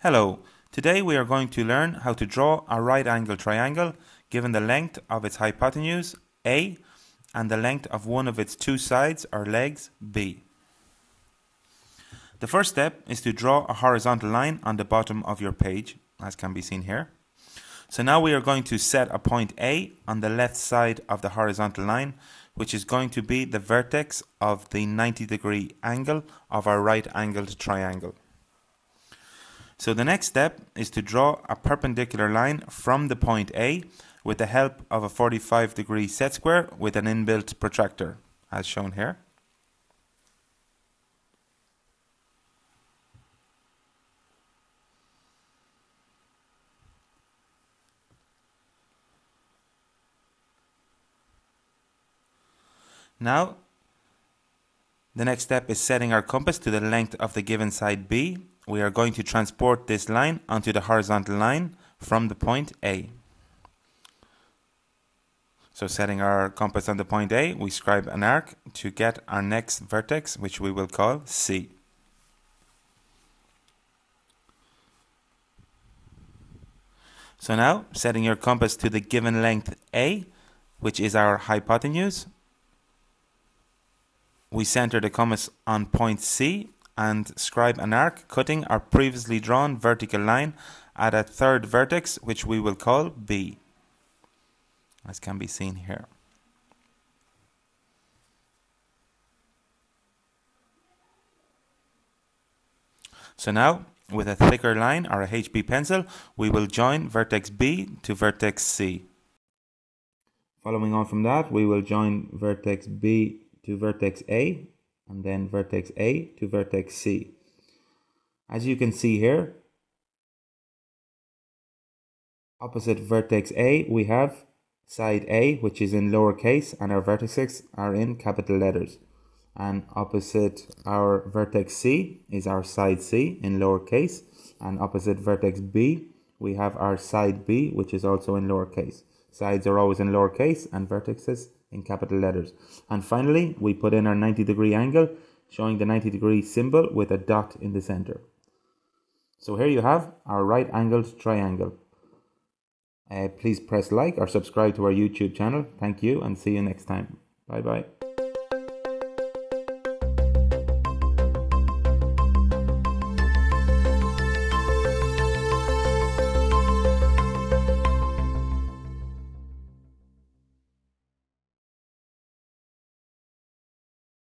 Hello, today we are going to learn how to draw a right angle triangle given the length of its hypotenuse A and the length of one of its two sides or legs B. The first step is to draw a horizontal line on the bottom of your page as can be seen here. So now we are going to set a point A on the left side of the horizontal line which is going to be the vertex of the 90 degree angle of our right angled triangle. So the next step is to draw a perpendicular line from the point A with the help of a 45 degree set square with an inbuilt protractor as shown here. Now, the next step is setting our compass to the length of the given side B we are going to transport this line onto the horizontal line from the point A. So setting our compass on the point A, we scribe an arc to get our next vertex, which we will call C. So now, setting your compass to the given length A, which is our hypotenuse, we center the compass on point C and scribe an arc cutting our previously drawn vertical line at a third vertex which we will call B as can be seen here. So now with a thicker line or a HB pencil we will join vertex B to vertex C. Following on from that we will join vertex B to vertex A and then vertex A to vertex C. As you can see here, opposite vertex A, we have side A, which is in lowercase, and our vertices are in capital letters. And opposite our vertex C is our side C in lowercase, and opposite vertex B, we have our side B, which is also in lowercase. Sides are always in lowercase, and vertices in capital letters. And finally, we put in our 90 degree angle, showing the 90 degree symbol with a dot in the center. So here you have our right angled triangle. Uh, please press like or subscribe to our YouTube channel. Thank you and see you next time. Bye bye.